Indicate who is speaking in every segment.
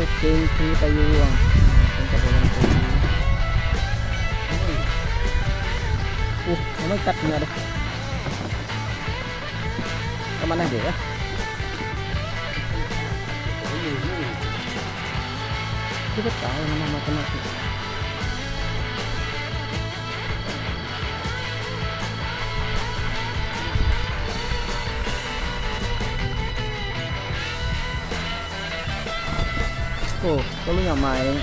Speaker 1: bang kita boleh pergi uh mana katnya ada kemana dia nó kita tahu nama makan apa Oh, kalau nggak main.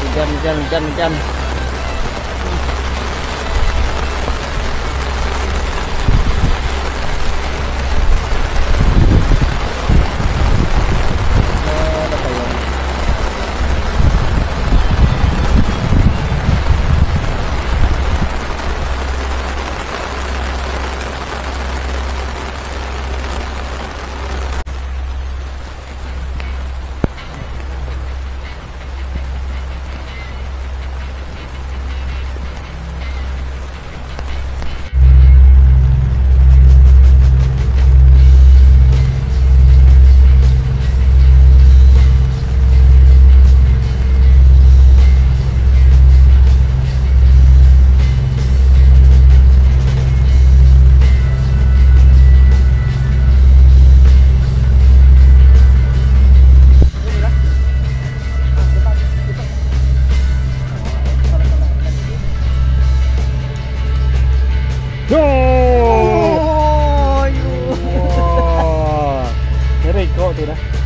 Speaker 1: Hujan, hujan, hujan. tira.